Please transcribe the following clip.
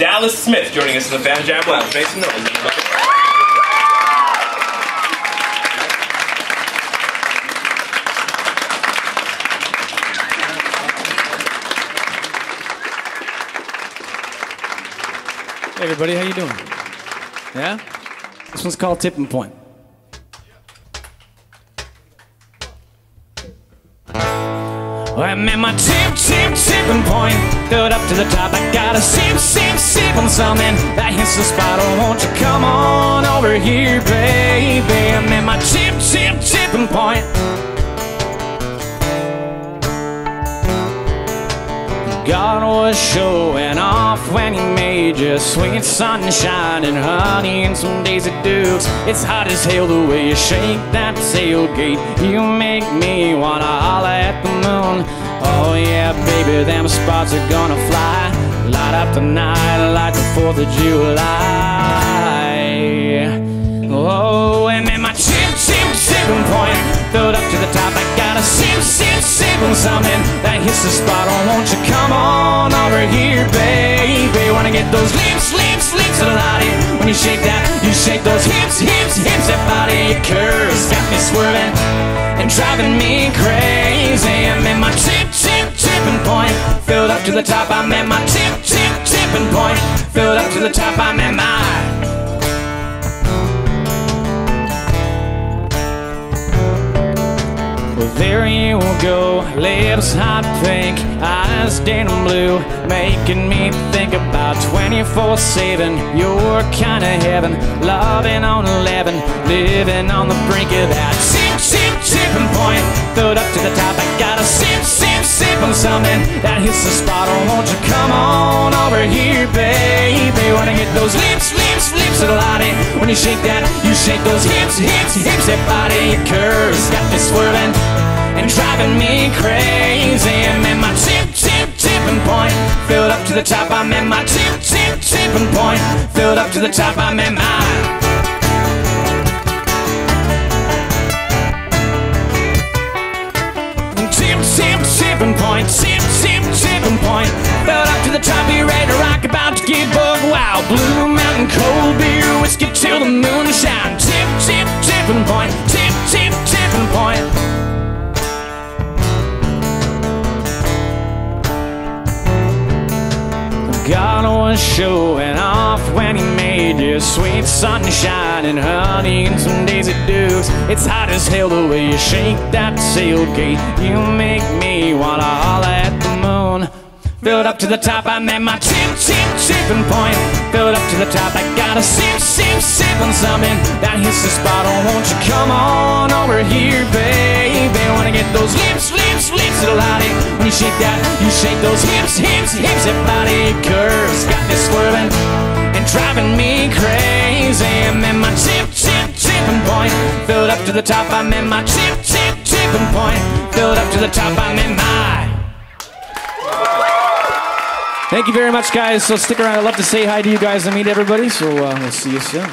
Dallas Smith joining us in the Fan Jam Lounge. Make some noise. Hey everybody, how you doing? Yeah? This one's called Tipping Point. I'm at my tip, tip, tipping point. Filled up to the top. I gotta sip, sip, sip on something that hits the spot. Oh, won't you come on over here, baby? I'm at my tip, tip, tipping point. God was showing off made sweet sunshine and honey and some Daisy Dukes. It's hot as hell the way you shake that tailgate. You make me wanna holler at the moon. Oh yeah, baby, them spots are gonna fly. Light up the night like the 4th of July. Oh, and then my chip, chip, tipping point filled up to the top. I gotta sip, sip, sip on something that hits the spot. Oh, won't you come on over here, baby? Wanna get those lips, lips, lips of the lottie. When you shake that, you shake those hips, hips, hips. That body curves got me swerving and driving me crazy. I'm at my tip, tip, tipping point. Filled up to the top. I'm at my tip, tip, tipping point. Filled up to the top. I'm at my go, lips hot pink, eyes denim blue, making me think about 24 7. You're kind of heaven, loving on 11, living on the brink of that sip, sip, tipping point. Filled up to the top, I gotta sip, sip, sip on something that hits the spot. Oh, won't you come on over here, baby? Wanna get those lips, lips, lips of. When you shake that, you shake those hips, hips, hips. That body curves got me swerving driving me crazy. I'm at my tip, tip, tipping point. Filled up to the top, I'm at my tip, tip, tipping point. Filled up to the top, I'm at my. God was showing off when he made you sweet sunshine and honey and some Daisy Dukes. It's hot as hell the way you shake that sailgate. You make me wanna holler at the moon. Filled up to the top, I'm at my tip, tip, tipping point. Filled up to the top, I gotta sip, sip, sip on something that hits the spot. Oh, won't you come on over here, baby? Wanna get those lips, lips of the lottie. When you shake that, you shake those hips, hips, hips. That body curves got me swerving and driving me crazy. I'm at my tip, tip, tipping point. Filled up to the top, I'm at my tip, tip, tipping point. Filled up to the top, I'm at my. Thank you very much, guys. So stick around. I'd love to say hi to you guys and meet everybody. So uh, we'll see you soon.